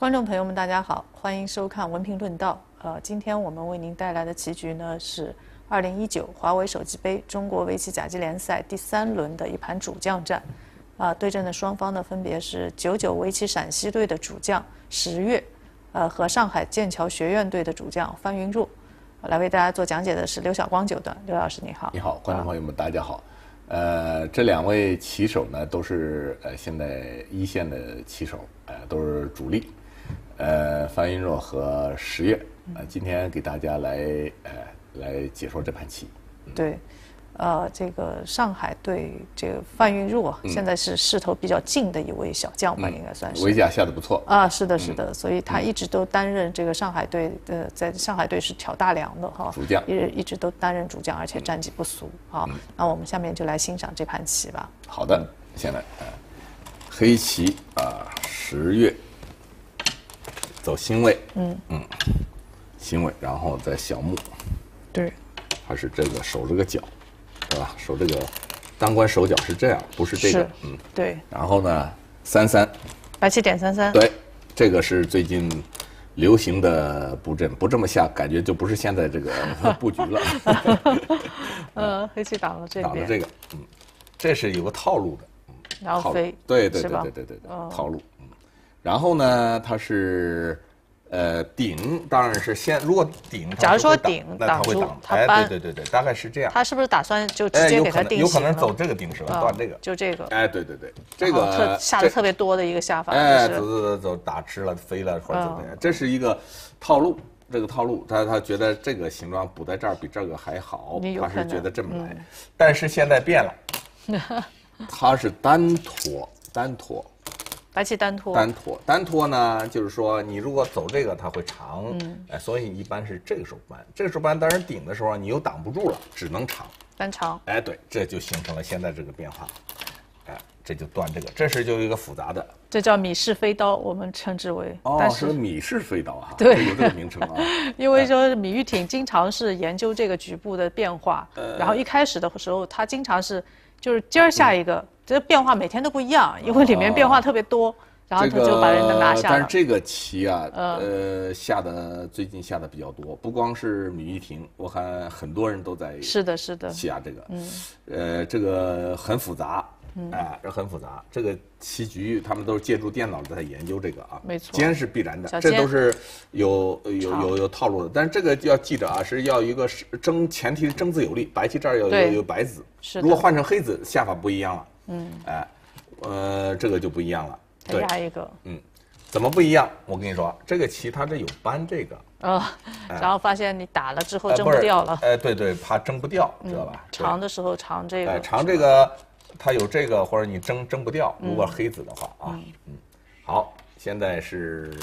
观众朋友们，大家好，欢迎收看《文评论道》。呃，今天我们为您带来的棋局呢是2019华为手机杯中国围棋甲级联赛第三轮的一盘主将战。啊，对阵的双方呢分别是九九围棋陕西队的主将石跃，呃，和上海剑桥学院队的主将范云若。来为大家做讲解的是刘晓光九段，刘老师你好。你好，观众朋友们，大家好。呃，这两位棋手呢都是呃现在一线的棋手，呃，都是主力。呃，范云若和十月，呃，今天给大家来呃来解说这盘棋。对，呃，这个上海队这个范云若现在是势头比较近的一位小将吧，应该算是。围甲下的不错。啊，是的，是的，所以他一直都担任这个上海队的，在上海队是挑大梁的哈。主将。一直一直都担任主将，而且战绩不俗。好，那我们下面就来欣赏这盘棋吧。好的，先来，黑棋啊，十月。走辛位，嗯嗯，辛位，然后再小目，对，还是这个守这个角，对吧？守这个当官守角是这样，不是这个，嗯，对。然后呢，三三，白棋点三三，对，这个是最近流行的布阵，不这么下，感觉就不是现在这个 布局了。嗯，黑棋挡了这边，打了这个，嗯，这是有个套路的，嗯，然后飞，对对对对对对对，套路。然后呢，它是，呃，顶当然是先，如果顶，假如说顶，那他会挡，哎，对对对对，大概是这样。他是不是打算就直接给他定有可能走这个顶是吧，断这个，就这个。哎，对对对，这个下的特别多的一个下法。哎，走走走走，打吃了飞了或者怎么样，这是一个套路。这个套路，他他觉得这个形状补在这儿比这个还好，他是觉得这么来。但是现在变了，他是单拖单拖。白棋单拖，单拖，单拖呢，就是说你如果走这个，它会长，嗯哎，所以一般是这个时候搬，这个时候搬，当然顶的时候你又挡不住了，只能长，单长，哎，对，这就形成了现在这个变化，哎，这就断这个，这是就一个复杂的，这叫米氏飞刀，我们称之为，哦，是米氏飞刀啊，对，有这个名称啊，因为说米玉挺经常是研究这个局部的变化，然后一开始的时候他经常是就是今儿下一个。这变化每天都不一样，因为里面变化特别多，然后他就把人家拿下了。但是这个棋啊，呃，下的最近下的比较多，不光是米玉婷，我看很多人都在是的，是的。下这个，嗯，呃，这个很复杂，哎，这很复杂。这个棋局他们都是借助电脑在研究这个啊，没错，尖是必然的，这都是有有有有套路的。但是这个要记着啊，是要一个是争，前提是争字有力，白棋这儿要有有白子，是如果换成黑子，下法不一样了。嗯，哎，呃，这个就不一样了。再压一个，嗯，怎么不一样？我跟你说，这个棋它这有扳这个，呃，然后发现你打了之后蒸不掉了。哎，对对，怕蒸不掉，知道吧？长的时候长这个，长这个，它有这个，或者你蒸蒸不掉。如果黑子的话啊，嗯，好，现在是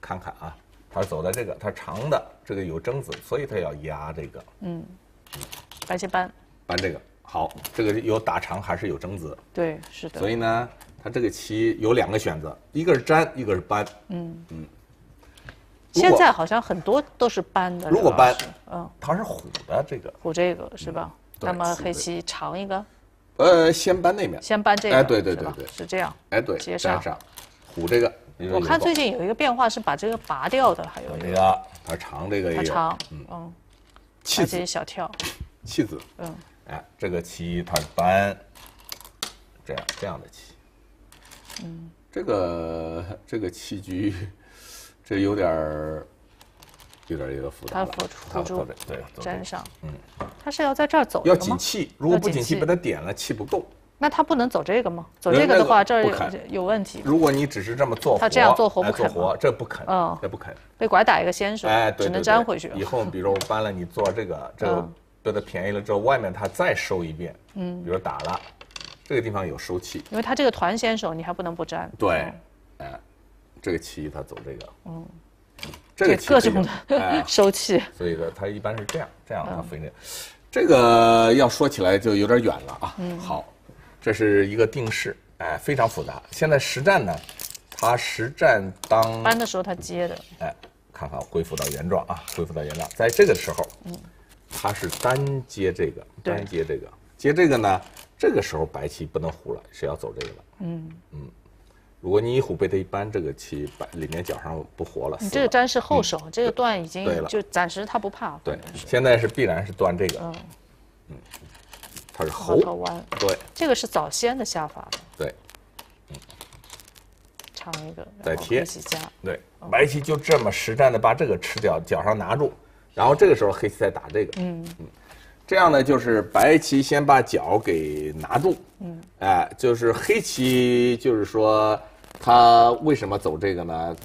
看看啊，它走的这个，它长的这个有蒸子，所以它要压这个。嗯，白棋扳，扳这个。好，这个有打长还是有争子？对，是的。所以呢，它这个棋有两个选择，一个是粘，一个是扳。嗯嗯。现在好像很多都是扳的。如果扳，嗯，它是虎的这个。虎这个是吧？那么黑棋长一个。呃，先扳那面。先扳这个。哎，对对对对，是这样。哎，对，接上。虎这个。我看最近有一个变化是把这个拔掉的，还有这个它长这个。它长，嗯。弃子小跳。弃子。嗯。哎，这个棋它搬这样这样的棋，嗯，这个这个棋局，这有点儿有点儿一个复杂了。它辅助对粘上，嗯，它是要在这儿走要紧气，如果不紧气，把它点了，气不够。那他不能走这个吗？走这个的话，这儿有有问题。如果你只是这么做，他这样做活不肯，活这不肯，嗯，这不肯。被拐打一个先手，哎，只能粘回去。以后比如我搬了，你做这个这。个。得它便宜了之后，外面他再收一遍，嗯，比如打了，这个地方有收气，因为他这个团先手，你还不能不粘。对，哎，这个棋他走这个，嗯，这个各种的 收气。所以呢，他一般是这样，这样它飞那，这个要说起来就有点远了啊。嗯，好，这是一个定式，哎，非常复杂。现在实战呢，他实战当搬的时候他接的，哎，看看恢复到原状啊，恢复到原状，在这个时候，嗯。它是单接这个，单接这个，接这个呢，这个时候白棋不能胡了，是要走这个的。嗯。嗯，如果你一虎被他一扳，这个棋白里面角上不活了。了你这个粘是后手，这个断已经对了。就暂时他不怕。对现在是必然是断这个，嗯。嗯，它是花头，弯，对。这个是早先的下法的，对。长一个，再贴对，白棋就这么实战的把这个吃掉，脚上拿住，然后这个时候黑棋再打这个，嗯。嗯这样呢，就是白棋先把角给拿住，嗯，哎，就是黑棋，就是说他为什么走这个呢？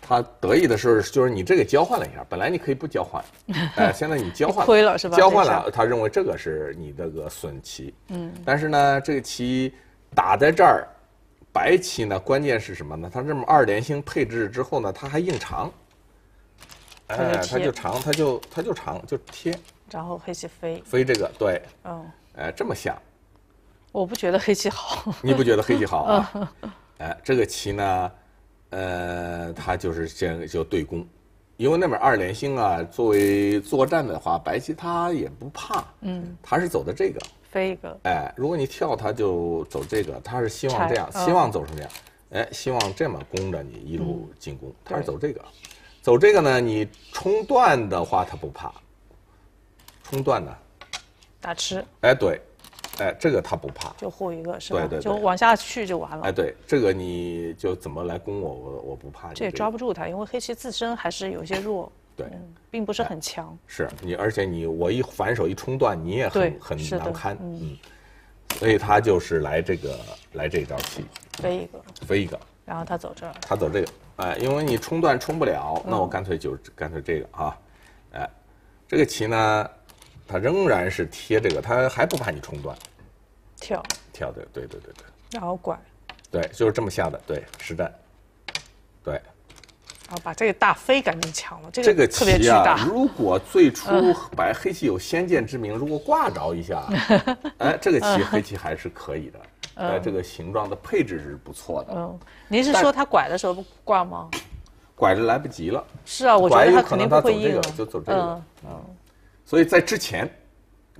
他得意的是，就是你这个交换了一下，本来你可以不交换，哎，现在你交换亏了是吧？交换了，他认为这个是你这个损棋，嗯，但是呢，这个棋打在这儿，白棋呢，关键是什么呢？他这么二连星配置之后呢，他还硬长，哎，它就长，它就它就长，就贴。然后黑棋飞，飞这个，对，嗯，哎，这么下，我不觉得黑棋好，你不觉得黑棋好啊？哎，这个棋呢，呃，它就是这样就对攻，因为那边二连星啊，作为作战的话，白棋它也不怕，嗯，它是走的这个，飞一个，哎，如果你跳，它就走这个，它是希望这样，嗯。希望走成这样，哎，希望这么攻着你一路进攻，它是走这个，走这个呢，你冲断的话他不怕，冲断呢，打吃哎对，哎这个他不怕，就护一个是吧？对对对就往下去就完了。哎对，这个你就怎么来攻我，我我不怕你这也抓不住他，因为黑棋自身还是有些弱，对。嗯，并不是很强。是你，而且你我一反手一冲断，你也很很难堪，嗯，所以他就是来这个来这招棋，飞一个，飞一个，然后他走这儿，他走这个，哎，因为你冲断冲不了，那我嗯。干脆就干脆这个啊，哎，这个棋呢，它仍然是贴这个，它还不怕你冲断，跳，跳的，对对对对。然后拐，对，就是这么下的，对，实战，对，然后把这个大飞赶紧抢了，这这个特别巨棋啊大，，嗯如果最初白黑棋有先见之明，如果挂着一下，哎，这个棋黑棋还是可以的，哎，这个形状的配置是不错的，嗯，您是说他拐的时候不挂吗？拐着来不及了，是啊，我觉得他肯定可能他走不会硬啊，这个就走这个嗯，所以在之前，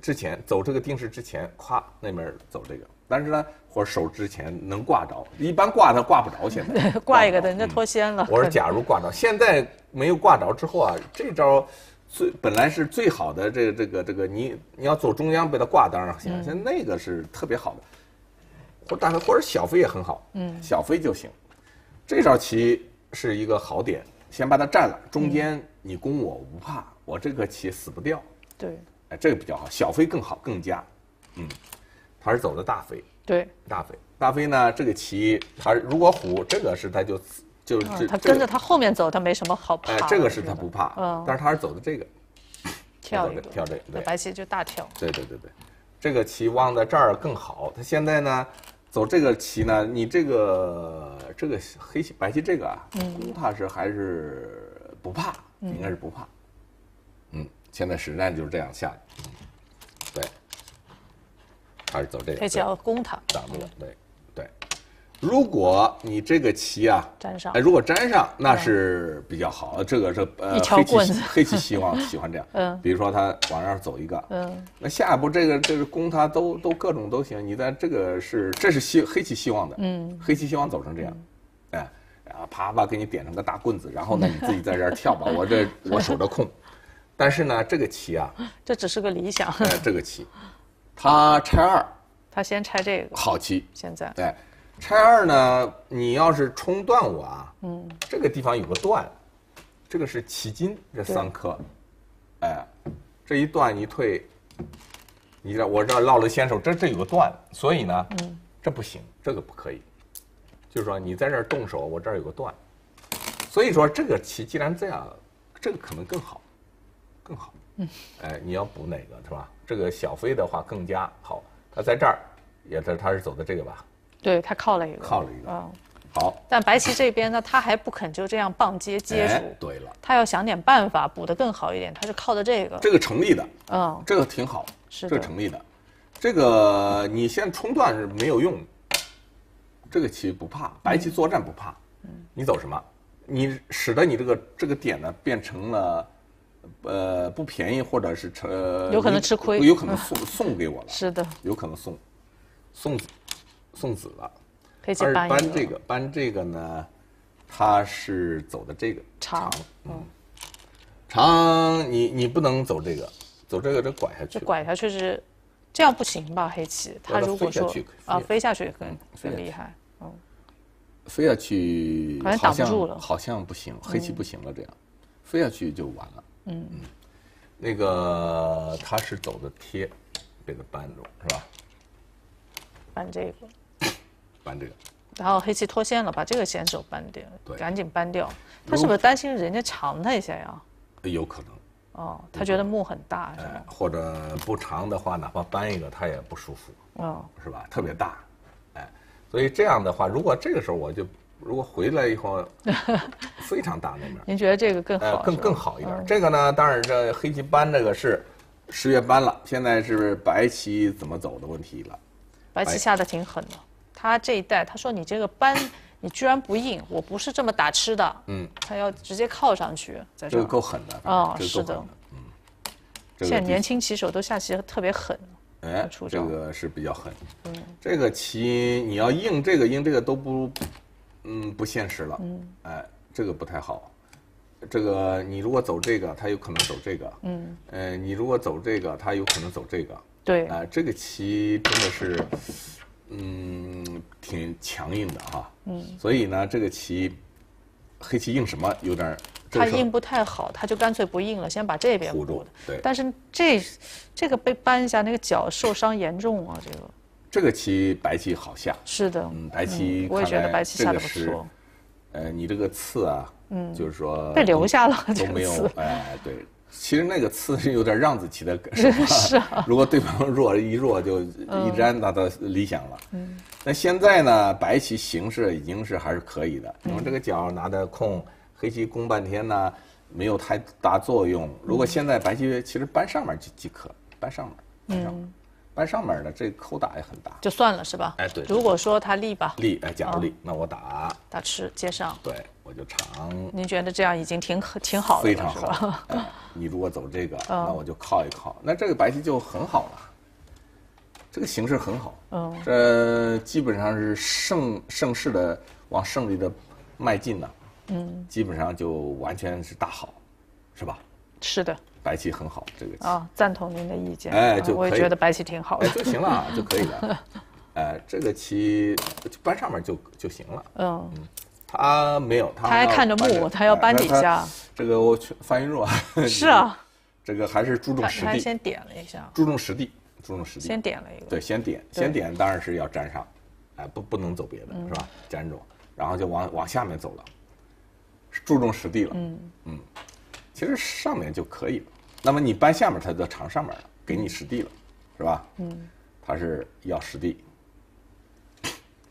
之前走这个定式之前，咵那边走这个，但是呢，或者手之前能挂着，一般挂它挂不着，现在 挂一个人家脱先了。我说，假如挂着，现在没有挂着之后啊，这招最本来是最好的，这个这个这个，你你要走中央被它挂当然行，现在那个是特别好的，或者大飞或者小飞也很好，嗯，小飞就行。这招棋是一个好点，先把它占了，中间你攻我我不怕，我这个棋死不掉，对哎，这个比较好，小飞更好更佳，嗯，他是走的大飞，对，大飞，大飞呢这个棋，他如果虎这个是他就就这嗯，他跟着他后面走，他没什么好怕的。，哎这个是他不怕，嗯但是他是走的这个，跳一个，跳这个对白棋就大跳。对对对对，这个棋望在这儿更好。他现在呢，走这个棋呢，你这个这个黑棋白棋这个啊，攻他是还是不怕，应该是不怕。嗯，现在实战就是这样下的，对，还是走这个，黑棋要攻他，挡这个，对对。如果你这个棋啊，粘上哎，如果粘上，那是比较好。这个是呃，一条黑棋棍子 黑棋希望喜欢这样。嗯比如说他往那儿走一个，嗯，那下一步这个这个攻他都都各种都行。你在这个是这是希黑棋希望的，嗯，黑棋希望走成这样，哎，然后啪啪给你点成个大棍子，然后呢你自己在这儿跳吧，我这我守着空。但是呢，这个棋啊，这只是个理想。哎，这个棋，他拆二，他先拆这个，好棋，现在对，拆二呢，你要是冲断我啊，嗯，这个地方有个断，这个是棋筋这三颗，哎，这一断一退，你这我这儿落了先手，这这有个断，所以呢，嗯，这不行，这个不可以，就是说你在这儿动手，我这儿有个断，所以说这个棋既然这样，这个可能更好，更好，嗯，哎，你要补哪个是吧？这个小飞的话更加好，他在这儿也他他是走的这个吧？对他靠了一个，靠了一个。嗯，好，但白棋这边呢，他还不肯就这样棒接接哎住，对了，他要想点办法补得更好一点，他是靠的这个，这个成立的，嗯，这个挺好，是这个成立的。这个你先冲断是没有用，这个棋不怕，白棋作战不怕，嗯你走什么？你使得你这个这个点呢变成了，呃，不便宜或者是成，呃有可能吃亏。有可能送送给我了，是的，有可能送，送子送子了。黑棋而搬这个搬这个呢，它是走的这个长嗯，长你你不能走这个，走这个这拐下去，这拐下去是这样不行吧？黑棋，他如果说飞下去啊飞飞下去更飞下去。更厉害，嗯，飞下去好像挡不住了。好像不行，黑棋不行了，这样。飞下去就完了。嗯。嗯。那个他是走的贴，被他扳住是吧？搬这个，扳这个，然后黑棋脱线了，把这个先手搬掉，对赶紧搬掉。他是不是担心人家长他一下呀？有可能。哦，他觉得目很大是哎吧？，或者不长的话，哪怕搬一个，他也不舒服，哦，是吧？特别大，哎，所以这样的话，如果这个时候我就如果回来以后，非常大那面，您觉得这个更呃，好？更更好一点。这个呢，当然这黑棋搬这个是十月搬了，现在是白棋怎么走的问题了。白白棋下的挺狠的。他这一代，他说你这个班，你居然不硬，我不是这么打吃的。嗯，他要直接靠上去，在这个。够狠的，哦这个是的嗯，现在年轻棋手都下棋特别狠。哎，这个是比较狠。嗯，这个棋你要硬这个硬这个都不，嗯，不现实了。嗯，哎，这个不太好。这个你如果走这个，他有可能走这个。嗯，呃，你如果走这个，他有可能走这个。对，啊、这个棋真的是，嗯，挺强硬的哈。嗯，所以呢，这个棋，黑棋应什么有点他应不太好，他就干脆不应了，先把这边护住。对但是这这个被扳一下，那个脚受伤严重啊！这个这个棋白棋好下。是的，嗯，白棋我也觉得白棋下的不错，呃，你这个刺啊，嗯，就是说被留下了都这个没有，哎，对。其实那个刺是有点让子棋的手法，是啊如果对方弱一弱就一粘，那他理想了。嗯。那现在呢，白棋形势已经是还是可以的，因为这个角拿的空，黑棋攻半天呢没有太大作用。如果现在白棋其实搬上面就即可，搬上面，搬上面，搬上面的这扣打也很大。就算了是吧？哎对对如果说他立吧，立哎，假如立，那我打，打吃接上，对我就长。您觉得这样已经挺可挺好的了，非常？好。哎，你如果走这个，那我就靠一靠，那这个白棋就很好了。这个形势很好，嗯，这基本上是胜胜势的往胜利的迈进呢。嗯，基本上就完全是大好，是吧？是的，白棋很好，这个棋，啊，赞同您的意见。哎就我也觉得白棋挺好哎的。就行了，就可以了。哎，这个棋就搬上面就就行了。嗯，他没有，他他还看着搬目他要搬底哎下。这个我去范云若，是啊，这个还是注重实地，他先点了一下，注重实地，注重实地。先点了一个。对，先点，先点当然是要粘上，哎，不不能走别的，是吧？粘住，然后就往往下面走了，注重实地了。嗯嗯其实上面就可以了。那么你搬下面，它就长上面了，给你实地了，是吧？嗯，它是要实地，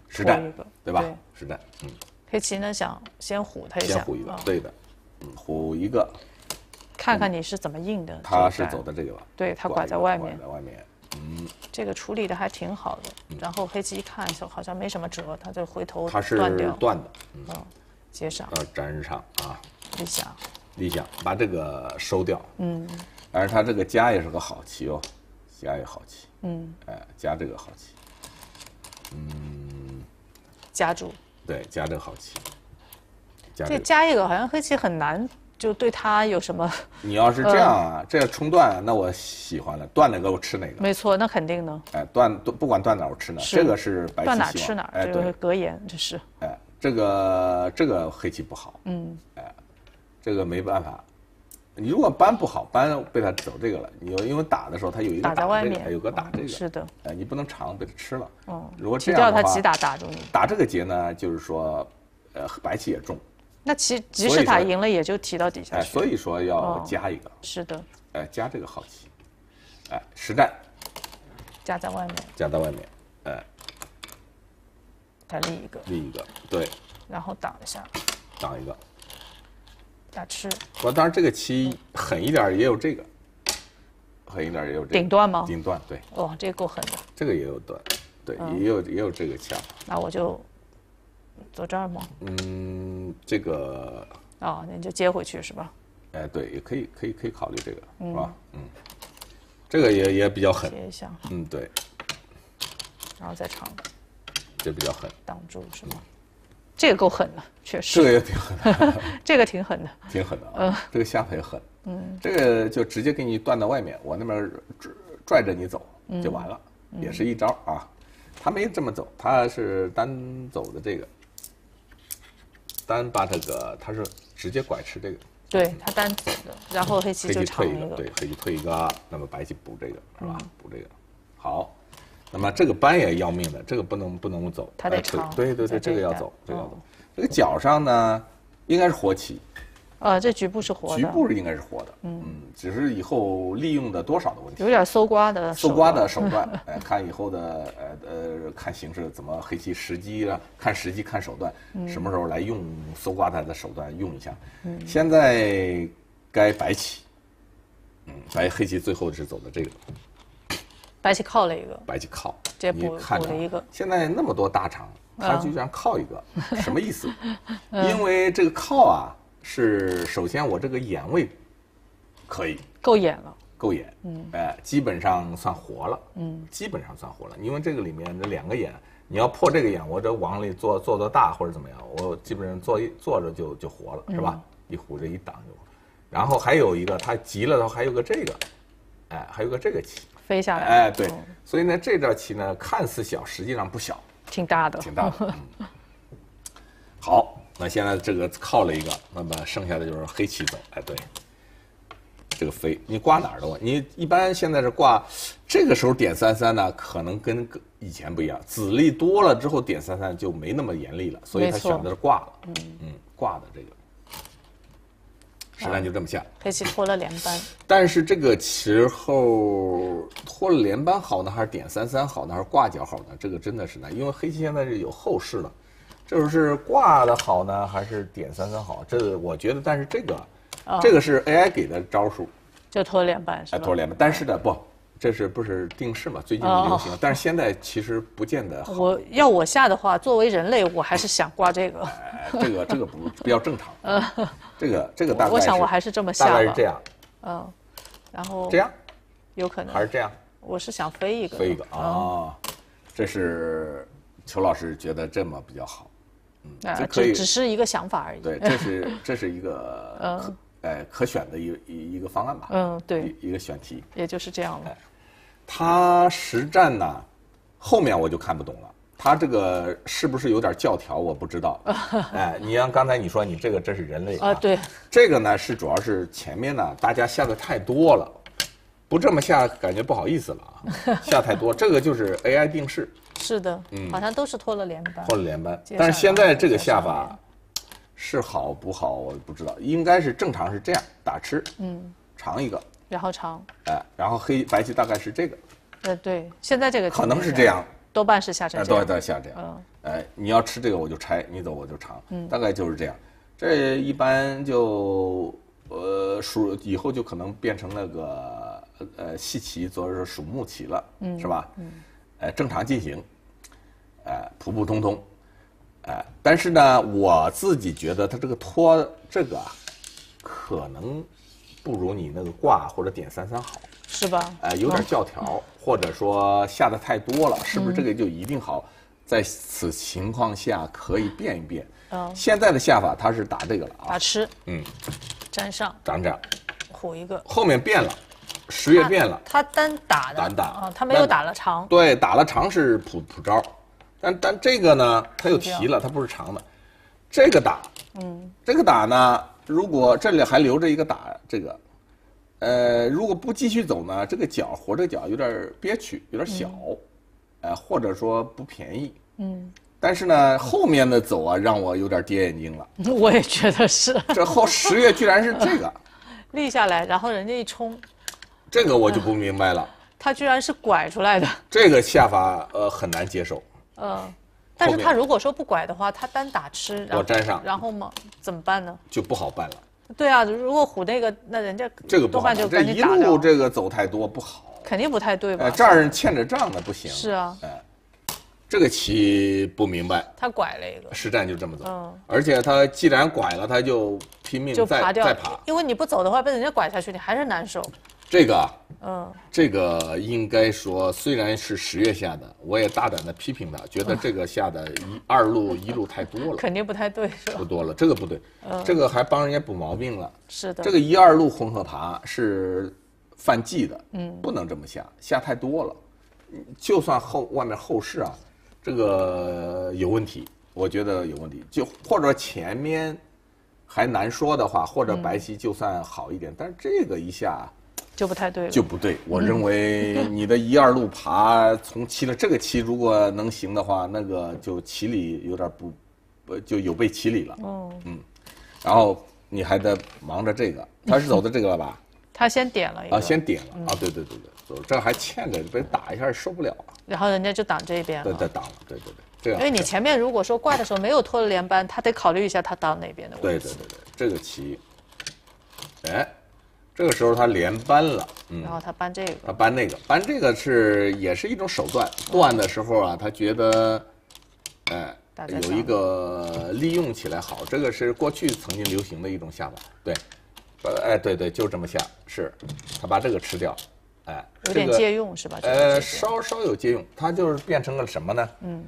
实战对吧？实战，嗯，黑棋呢想先唬他一下，先唬一个啊，对的，嗯，唬一个，看看你是怎么应的。他是走的这个吧，对他拐在外面拐在外面在外面，这个处理的还挺好的。然后黑棋一看，就好像没什么辙，他就回头断掉，断的，嗯，嗯，接上要粘上啊。一下。理想把这个收掉。嗯，而他这个加也是个好棋哦，加也好棋。嗯，哎，加这个好棋，嗯夹住。对，加这个好棋。加这这个，加一个好像黑棋很难，就对他有什么？你要是这样啊，这样冲断，那我喜欢了，断哪个我吃哪个。没错，那肯定的。哎，断不管断哪我吃哪这个是白棋断哪吃哪儿，哎，这个对，格言，这是。哎，这个这个黑棋不好。嗯，哎，这个没办法。你如果搬不好，搬被他走这个了，你因为打的时候他有一个打在外面这个，有个打这个，嗯是的，哎，你不能长被他吃了。哦，如果这样的话，他急打打中你。打这个劫呢，就是说，呃，白棋也重，那其即使打赢了，也就提到底下哎，去。所以说要哦加一个，是的，哎，加这个好棋，哎，实战加在外面，加在外面，哎，再立一个，立一个，对，然后挡一下，挡一个。打吃，我当然这个棋狠一点也有这个，狠一点也有这个顶断吗？顶断，对，哦，这个够狠的。这个也有断，对，嗯也有也有这个枪，那我就走这儿吗？嗯，这个，哦，那你就接回去是吧？哎，对，也可以，可以，可以考虑这个，是吧？嗯，这个也也比较狠，接一下，嗯，对，然后再长。这比较狠，挡住是吗？这个够狠的，确实这，个也挺狠的，这个挺狠的。挺狠的啊。这个下法也狠，嗯，这个就直接给你断到外面，我那边拽拽着你走就完了，也是一招啊。他没这么走，他是单走的这个，单把这个他是直接拐吃这个，对他单走的，然后黑棋黑就棋退一个对，，黑棋退一个，那么白棋补这个是吧？补这个，好。那么这个扳也要命的，这个不能不能走，它得长对对对，这个要走，这个要哦。走。这个角上呢，应该是活棋，啊，这局部是活的，局部应该是活的，嗯，只是以后利用的多少的问题。有点搜刮的搜刮的手段，哎，看以后的呃呃，看形势怎么黑棋时机啊，看时机看手段，嗯。什么时候来用搜刮它的手段用一下。现在该白棋，嗯，白黑棋最后是走的这个白棋靠了一个，白棋靠，这补你看着补了一个现在那么多大厂，他嗯居然靠一个，什么意思？因为这个靠啊，是首先我这个眼位可以，够眼了。够眼，嗯，哎，基本上算活了，嗯，基本上算活了，因为这个里面这两个眼，你要破这个眼，我这往里做做做大或者怎么样，我基本上做一坐着就就活了，是吧？一虎这一挡就，然后还有一个，他急了的话还有个这个，哎，还有个这个棋，飞下来，哎，对嗯，所以呢，这道棋呢看似小，实际上不小，挺大的，挺大的。嗯、好，那现在这个靠了一个，那么剩下的就是黑棋走。哎，对，这个飞，你挂哪儿的话，你一般现在是挂，这个时候点三三呢，可能跟以前不一样，子力多了之后点三三就没那么严厉了，所以他选择是挂了。嗯嗯，挂的这个，实战就这么下。黑棋拖了连扳，但是这个时候拖了连扳好呢，还是点三三好呢，还是挂角好呢？这个真的是难，因为黑棋现在是有后势了。这时候是挂的好呢，还是点三三好？这个我觉得，但是这个，这个是 AI 给的招数，就拖连扳是哎，吧？拖连扳。但是呢，不，这是不是定式嘛？最近哦流行，但是现在其实不见得好。我要我下的话，作为人类，我还是想挂这个。哎，这个这个不比较正常。嗯这个这个大概我想我还是这么下吧大概是这样，嗯，然后这样有可能还是这样。我是想飞一个，飞一个嗯啊，这是邱老师觉得这么比较好。啊这可以只只是一个想法而已。对，这是这是一个可 呃可选的一一一个方案吧。嗯，对，一一个选题。也就是这样了。他实战呢，后面我就看不懂了。他这个是不是有点教条？我不知道。哎，你像刚才你说你这个这是人类啊，对，这个呢是主要是前面呢大家下的太多了，不这么下感觉不好意思了啊，下太多。这个就是 AI 定式是的，嗯好像都是拖了连班。拖了连班，但是现在这个下法面是好不好我不知道，应该是正常是这样打吃，嗯，尝一个，然后尝，哎，然后黑白棋大概是这个，呃，对，现在这个可能是这样，多半是下成这样。对下这样，嗯哎，你要吃这个我就拆，你走我就尝，嗯，大概就是这样。这一般就呃属以后就可能变成那个呃细棋，或者是属木棋了，嗯是吧？嗯，哎，正常进行，哎，普普通通，哎，但是呢，我自己觉得它这个托这个啊，可能不如你那个挂或者点三三好。是吧？哎，有点教条，或者说下的太多了，是不是这个就一定好？在此情况下可以变一变。嗯现在的下法它是打这个了啊打，吃，嗯，粘上，长长，虎一个。后面变了，十月变了，他单打的，单打啊，他没有打打了长，对，打了长是普普招，但但这个呢，它又提了，它不是长的，这个打，嗯，这个打呢，如果这里还留着一个打这个。呃，如果不继续走呢，这个角活这个角有点憋屈，有点小，呃，或者说不便宜。嗯。但是呢，后面的走啊，让我有点跌眼镜了。我也觉得是 这后十月居然是这个，立下来，然后人家一冲，这个我就不明白了。他居然是拐出来的，这个下法呃很难接受。嗯。但是他如果说不拐的话，他单打吃，然后我粘上然后嘛，怎么办呢？就不好办了，对啊，如果虎那个，那人家这个。多半就这一赶紧打掉路，这个走太多不好。肯定不太对吧？呃，这儿欠着账的不行。是啊，哎，这个棋不明白，他拐了一个，实战就这么走。嗯而且他既然拐了，他就拼命再就爬掉再爬。因为你不走的话，被人家拐下去，你还是难受。这个啊，嗯，这个应该说虽然是十月下的，我也大胆的批评他，觉得这个下的一二路一路太多了，肯定不太对，是吧？不？多了，这个不对，这个还帮人家补毛病了。是的，这个一二路混合爬是犯忌的，嗯，不能这么下，下太多了，嗯就算后外面后市啊，这个有问题，我觉得有问题，就或者前面还难说的话，或者白棋就算好一点，但是这个一下就不太对了。就不对，我认为你的一二路爬从棋了，这个棋如果能行的话，那个就棋里有点不，不就有悖棋理了，哦，然后你还得忙着这个，他是走的这个了吧？他先点了一个，啊，先点了。啊，对对对对，走这还欠着，被打一下受不了。啊，然后人家就挡这边了。对对挡了，对对对，这样。因为你前面如果说挂的时候没有脱了连扳，他得考虑一下他挡哪边的对位置。对对对，这个棋，哎，这个时候他连搬了，嗯，然后他搬这他个，扳那个，搬这个是也是一种手段，断的时候啊，他觉得，哎有一个利用起来好，这个是过去曾经流行的一种下法，对，呃，哎，对对，就这么下，是，他把这个吃掉，哎，有点借用是吧？这个呃，这个稍稍有借用，它就是变成了什么呢？嗯，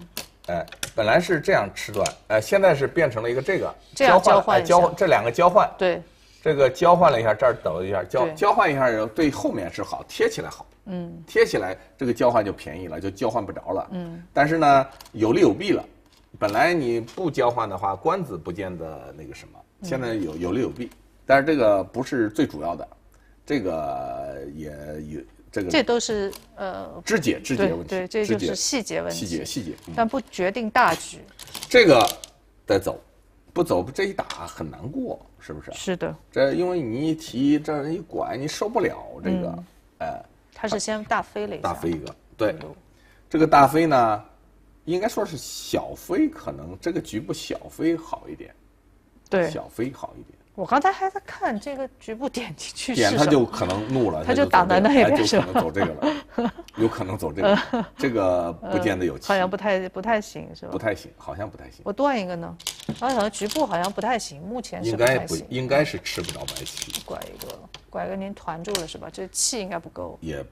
哎，本来是这样吃断，哎，现在是变成了一个这个这样交交换哎交换这两个交换，对这个交换了一下，这儿抖一下，交交换一下，对后面是好，贴起来好，嗯，贴起来这个交换就便宜了，就交换不着了，嗯，但是呢，有利有弊了。本来你不交换的话，官子不见得那个什么，现在有有利有弊，但是这个不是最主要的，这个也有这个这都是呃，肢解肢解问题，对，这就是细节问题，细节细节，嗯。但不决定大局。这个得走，不走这一打很难过，是不是？是的，这因为你一提这人一拐，你受不了这个，哎，他是先大飞了一下，大飞一个，对路，这个大飞呢，应该说是小飞，可能这个局部小飞好一点，对。小飞好一点，我刚才还在看这个局部点进去点他就可能怒了，他就走挡在那边就可能走这个了，有可能走这个，这个不见得有气好，像不太不太行是吧不？太行，好像不太行，我断一个呢，好像局部好像不太行，目前是应该太行。不应该是吃不着白棋，拐一个，拐一个您团住了是吧？这气应该不够，也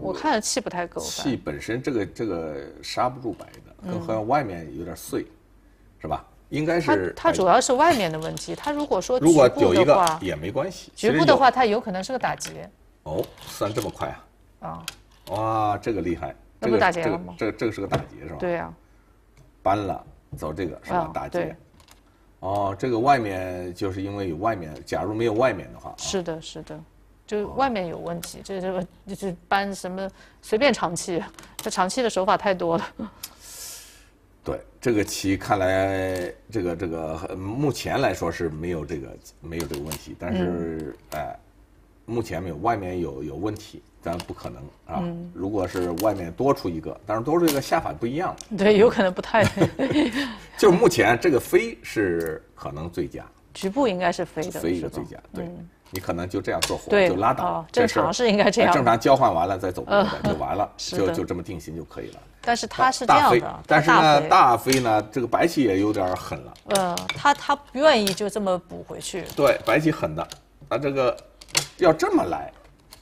我看着气不太够。气本身这个这个刹不住白的，更何况外面有点碎，是吧？应该是白它主要是外面的问题，它如果说如果局部有一个的话，也没关系。局部的话，它有可能是个打结哦，算这么快啊！啊。哇，这个厉害，这个这个打结了吗这个这个是个打结是吧？对呀、搬了，走这个是吧啊？打结。哦，这个外面就是因为有外面，假如没有外面的话，啊是的，是的，就外面有问题，这这个就是搬什么随便长期，这长期的手法太多了。对这个棋看来，这个这个呃目前来说是没有这个没有这个问题，但是嗯哎、目前没有，外面有有问题，咱不可能啊。嗯如果是外面多出一个，但是多出一个下法不一样，对，有可能不太，就是目前这个飞是可能最佳，局部应该是飞的，飞是最佳，对。你可能就这样做活就拉倒正常是应该这样哎正常交换完了再走别的就完了，就就这么定型就可以了。但是他是这大飞样的，但是呢，大飞呢，这个白棋也有点狠了。呃，他他不愿意就这么补回去，对，白棋狠的，他这个要这么来，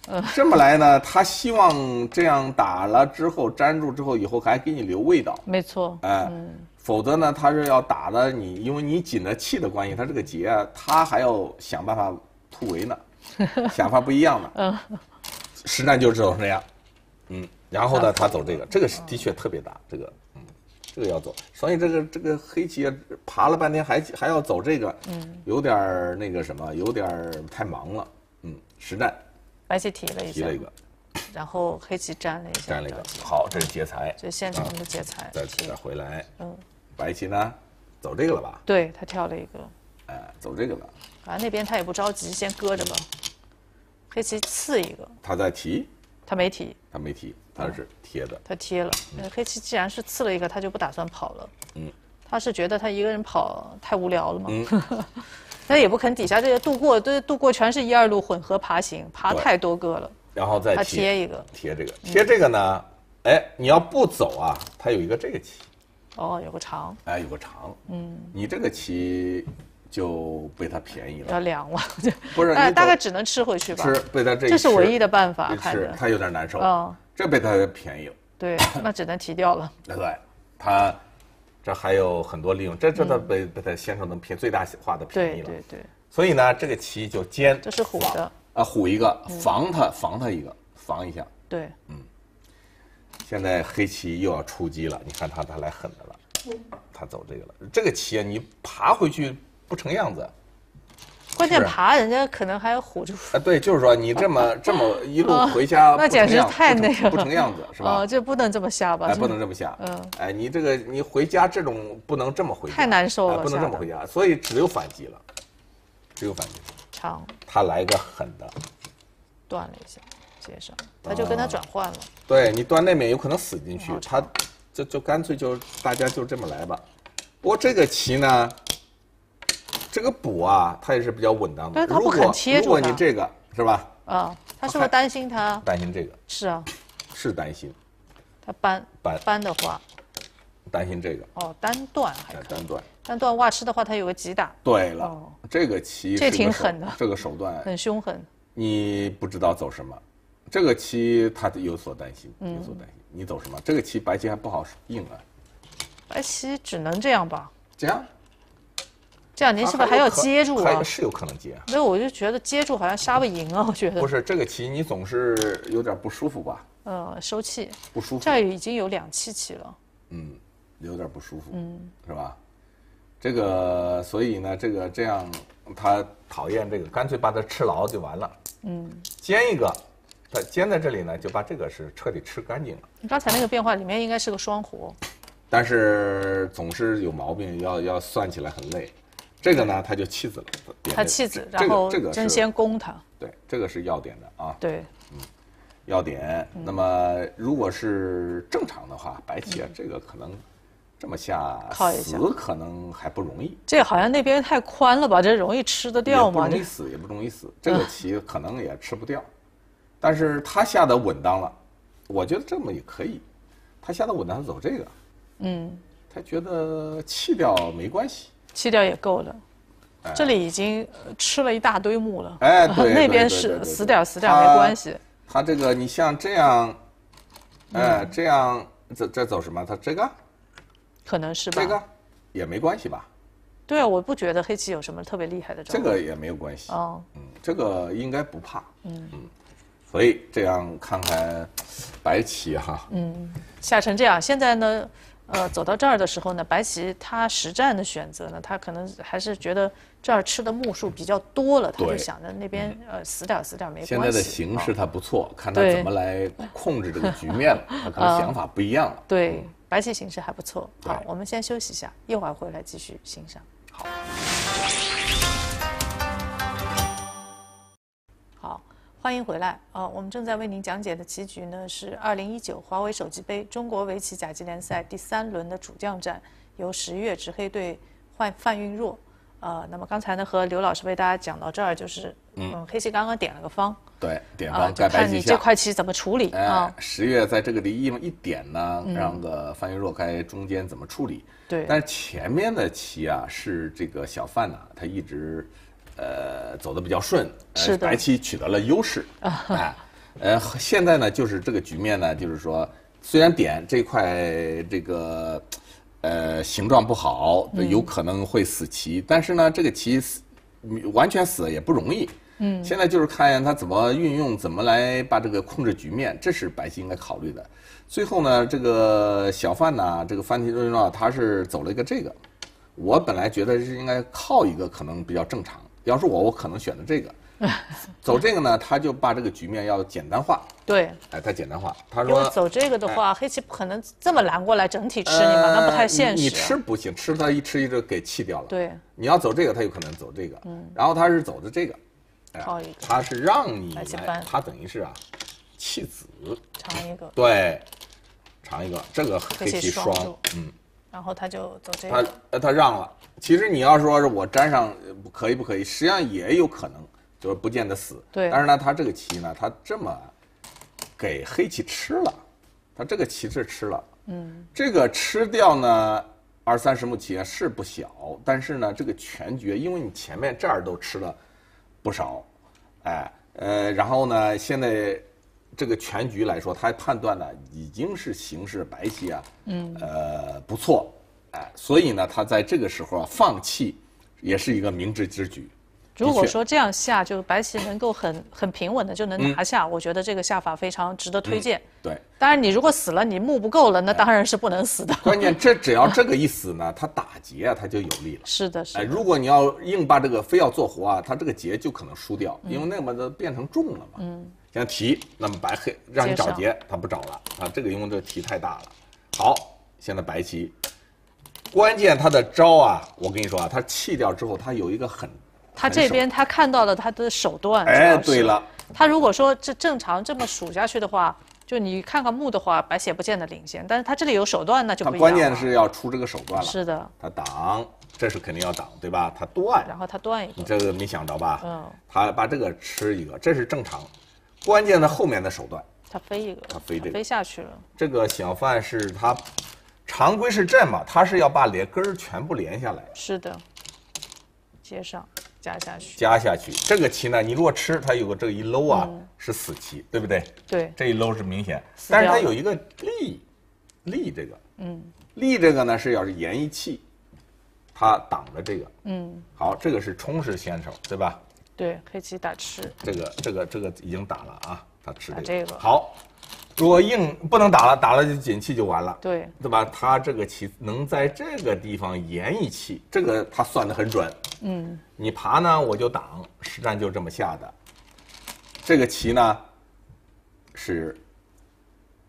嗯这么来呢，他希望这样打了之后粘住之后，以后还给你留味道，没错，哎，否则呢，他是要打的你，因为你紧了气的关系，他这个结啊，他还要想办法突围呢，想法不一样呢，嗯，实战就知道是这样，嗯，然后呢，他走这个，这个是的确特别大，这个，嗯，这个要走，所以这个这个黑棋啊爬了半天还还要走这个，嗯，有点儿那个什么，有点儿太忙了，嗯，实战。白棋提了一下。提了一，个，然后黑棋粘了一下，粘了一个，好，这是劫财，这现成的劫财。再再回来，嗯，白棋呢，走这个了吧？对他跳了一个，哎，走这个了。反正那边他也不着急，先搁着吧。黑棋刺一个，他在提，他没提，他没提，他是贴的。他贴了。呃黑棋既然是刺了一个，他就不打算跑了。嗯，他是觉得他一个人跑太无聊了嘛。嗯 他也不肯底下这些度过，都度过全是一二路混合爬行，爬太多个了。然后再他贴贴一个，贴这个，贴这个呢，哎，你要不走啊，它有一个这个棋，哦，有个长，哎，有个长，嗯，你这个棋就被他便宜了。要凉了，不是，大概只能吃回去吧。吃被他这一这是唯一的办法，一吃看着。他有点难受。嗯，这被他便宜了。对，那只能提掉了。对？他这还有很多利用，这这他被被他先生能便最大化的便宜了。对对对，所以呢，这个棋就尖。这是虎的。啊，虎一个，防他防他一个，防一下。对，嗯现在黑棋又要出击了，你看他他来狠的了，他走这个了。这个棋啊，你爬回去不成样子。关键爬人家可能还要唬住。啊，对，就是说你这么 这么一路回家那简直太那个了不成样子是吧哦，？这不能这么下吧？哎，不能这么下。嗯哎，你这个你回家这种不能这么回家，太难受了哎不能这么回家，所以只有反击了，只有反击。长他来个狠的，断了一下，接上，他就跟他转换了。对你断那面有可能死进去，他就就干脆就大家就这么来吧。不过这个棋呢，这个补啊，它也是比较稳当的。但是它不如果肯贴住如果你这个是吧？啊，他是不是担心他？担心这个是啊，是担心，他搬搬搬的话，担心这个哦，单断还可以，哎单断。单断袜吃的话，他有个击打，对了，哦这个棋这挺狠的这个手段很凶狠。你不知道走什么，这个棋他有所担心，嗯有所担心。你走什么？这个棋白棋还不好应啊。白棋只能这样吧？这样，这样您是不是还要接住啊还？是有可能接啊。没有，我就觉得接住好像杀不赢啊，我觉得不。是这个棋，你总是有点不舒服吧？呃，收气，不舒服这，儿已经有两七棋了。嗯，有点不舒服，嗯，是吧？这个，所以呢，这个这样，他讨厌这个，干脆把它吃牢就完了。嗯，煎一个，他煎在这里呢，就把这个是彻底吃干净了。你刚才那个变化里面应该是个双活，但是总是有毛病，要要算起来很累。这个呢，他就弃子了，他弃子，这然后个这个争是先攻他。对，这个是要点的啊，对，嗯要点。嗯那么如果是正常的话，白棋啊，这个可能这么下死可能还不容易。这好像那边太宽了吧？这容易吃得掉吗？不容易死，也不容易死。这个棋可能也吃不掉，但是他下的稳当了，我觉得这么也可以。他下的稳当，走这个，嗯，他觉得弃掉没关系。弃掉也够了。这里已经呃吃了一大堆木了，哎对 那边是死点死点没关系。他这个你像这样，哎，嗯这样这这走什么？他这个可能是吧？这个也没关系吧？对啊，我不觉得黑棋有什么特别厉害的招。这个也没有关系。哦，嗯，这个应该不怕。嗯所以这样看看白棋哈，嗯下成这样，现在呢，呃，走到这儿的时候呢，白棋他实战的选择呢，他可能还是觉得这儿吃的目数比较多了，他就想着那边呃死点死点没关系。现在的形势他不错，看他怎么来 控制这个局面了。他可能想法不一样了。对白棋形势还不错。好，我们先休息一下，一会儿回来继续欣赏。好。欢迎回来。呃，我们正在为您讲解的棋局呢是2019华为手机杯中国围棋甲级联赛第三轮的主将战，由十月执黑队范范运若。呃，那么刚才呢和刘老师为大家讲到这儿，就是嗯，黑棋刚刚点了个方对，点啊，方就该白棋下。看你这块棋怎么处理哎啊。，十月在这个地方一点呢，让个范云若该中间怎么处理？对但是前面的棋啊，是这个小范呐，他一直呃走的比较顺，白棋取得了优势。啊，呃，现在呢，就是这个局面呢，就是说，虽然点这块这个呃形状不好，有可能会死棋，但是呢，这个棋死完全死也不容易。嗯，现在就是看他怎么运用，怎么来把这个控制局面，这是白棋应该考虑的。最后呢，这个小范呢，这个范提润啊，他是走了一个这个，我本来觉得是应该靠一个可能比较正常，要是我，我可能选择这个，走这个呢，他就把这个局面要简单化，对，哎，他简单化，他因为说走这个的话，黑棋不可能这么拦过来整体吃你嘛，那不太现实。呃你你吃不行，吃他一吃一直给弃掉了。对，你要走这个，他有可能走这个。嗯，然后他是走的这个，哎个。他是让你来他等于是啊，弃子，尝一个，对，尝一个，这个黑黑棋双，嗯，然后他就走这他个。呃他让了。其实你要说是我粘上可以不可以，实际上也有可能，就是不见得死。对但是呢，他这个棋呢，他这么给黑棋吃了，他这个棋是吃了。嗯。这个吃掉呢，二三十目棋啊是不小，但是呢，这个全局，因为你前面这儿都吃了不少，哎，呃，然后呢，现在这个全局来说，他判断呢已经是形势白棋啊，嗯，呃，不错，哎，所以呢，他在这个时候啊放弃也是一个明智之举。如果说这样下，就白棋能够很很平稳的就能拿下，我觉得这个下法非常值得推荐。对，当然你如果死了，你目不够了，那当然是不能死的。关键这只要这个一死呢，他打劫啊，他就有利了。是的，是。哎，如果你要硬把这个非要做活啊，他这个劫就可能输掉，因为那么的变成重了嘛。嗯。像提，那么白黑让你找劫，他不找了啊。这个因为这个题太大了。好，现在白棋，关键他的招啊，我跟你说啊，他弃掉之后，他有一个很。他这边他看到了他的手段，哎，对了，他如果说这正常这么数下去的话，就你看看木的话，白血不见得领先，但是他这里有手段，那就不一样关键是要出这个手段了。是的，他挡，这是肯定要挡，对吧？他断，然后他断一个，你这个没想着吧？嗯，他把这个吃一个，这是正常。关键的后面的手段，他飞一个，他飞这个飞下去了。这个小范是他常规是阵嘛，他是要把连根儿全部连下来。是的，接上。加下去，加下去。这个棋呢，你如果吃，它有个这个一搂啊，是死棋，对不对？对，这一搂是明显。但是它有一个立，立这个，嗯，立这个呢是要是延一气，它挡着这个，嗯，好，这个是冲式先手，对吧？对，黑棋打吃。这个这个这个已经打了啊，他吃这个。好，如果硬不能打了，打了就紧气就完了。对，对吧？他这个棋能在这个地方延一气，这个他算的很准。嗯，你爬呢，我就挡，实战就这么下的。这个棋呢，是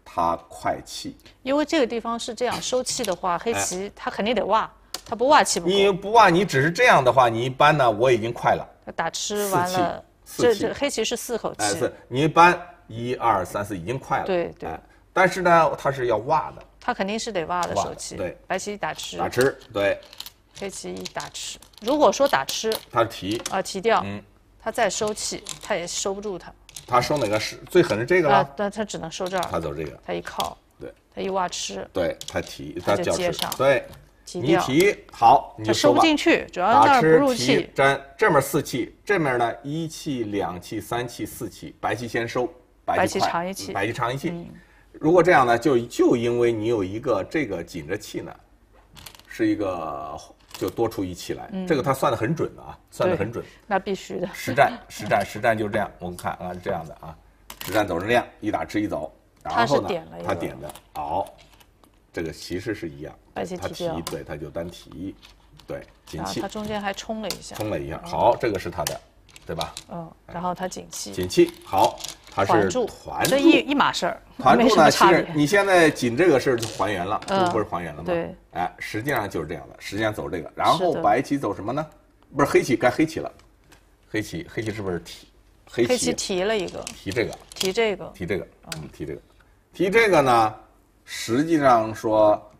他快气，因为这个地方是这样收气的话，黑棋他肯定得挖，他不挖气不你不挖，你只是这样的话，你一般呢，我已经快了。他打吃完了，这这黑棋是四口气。哎，是你一般一二三四已经快了。对对。但是呢，他是要挖的。他肯定是得挖的手气。对。白棋打吃。打吃，对。黑棋一打吃，如果说打吃，他提啊提掉，嗯，他再收气，他也收不住他。他收哪个是最狠是这个了？那他只能收这儿。他走这个。他一靠，对，他一挖吃，对他提，他就接上，对，你提好，你收不进去，主要那儿不入气。粘这面四气，这面呢一气、两气、三气、四气，白气先收，白气长一气，白气长一气。如果这样呢，就就因为你有一个这个紧着气呢，是一个。就多出一气来，这个他算的很准的啊，算的很准。那必须的。实战，实战，实战就是这样。我们看啊，是这样的啊，实战走成这样，一打吃一走，然后呢，他点的，好，这个其实是一样。他提，对，他就单提，对，紧气。他中间还冲了一下。冲了一下，好，这个是他的，对吧？嗯，然后他紧气。紧气，好。它是团住这一一码事儿，团住呢，其实你现在紧这个事儿就还原了，不是还原了吗？对，哎，实际上就是这样的，实际上走这个，然后白棋走什么呢？不是黑棋该黑棋了，黑棋黑棋是不是提？黑棋提了一个，提这个，提这个，提这个，嗯，提这个，提这个呢，实际上说，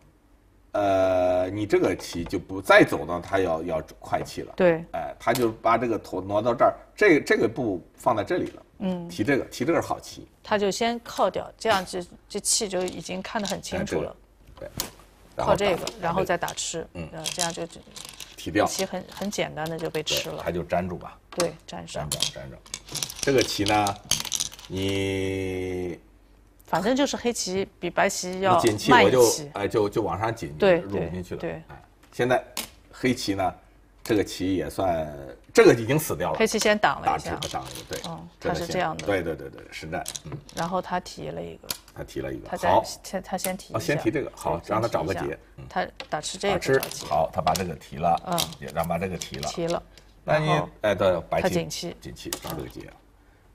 呃，你这个棋就不再走到他要要快气了，对，哎，他就把这个头挪到这儿，这这个步放在这里了。嗯，提这个，提这个是好棋。他就先靠掉，这样这这气就已经看得很清楚了。对，靠这个，然后再打吃。嗯，这样就提掉。棋很很简单的就被吃了。他就粘住吧。对，粘上。粘着，粘着。这个棋呢，你反正就是黑棋比白棋要紧气，我就哎就就往上紧，对，入进去了。对，哎，现在黑棋呢？这个棋也算，这个已经死掉了。黑棋先挡了一下，挡了一个，对，嗯，他是这样的，对对对对，实战，嗯。然后他提了一个，他提了一个，好，他他先提，先提这个，好，让他找个劫。他打吃这个，打吃，好，他把这个提了，嗯，也让把这个提了，提了。那你哎，对，白棋，紧气，紧气，找这个劫。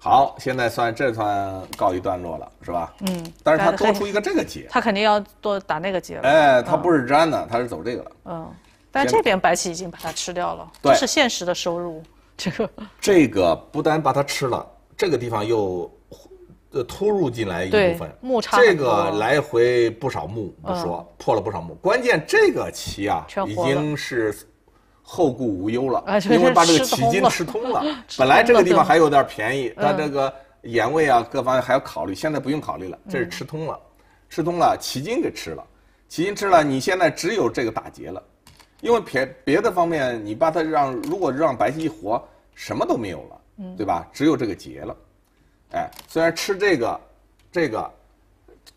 好，现在算这算告一段落了，是吧？嗯。但是他多出一个这个劫，他肯定要多打那个劫了。哎，他不是粘的，他是走这个了。嗯。但这边白棋已经把它吃掉了，这是现实的收入。这个这个不单把它吃了，这个地方又呃突入进来一部分，木差这个来回不少木不说，破了不少木。关键这个棋啊，已经是后顾无忧了，因为把这个棋筋吃通了。本来这个地方还有点便宜，但这个盐味啊各方面还要考虑，现在不用考虑了，这是吃通了，吃通了棋筋给吃了。棋筋吃了，你现在只有这个打劫了，因为别别的方面你把它让如果让白棋一活，什么都没有了，嗯，对吧？只有这个劫了，哎，虽然吃这个，这个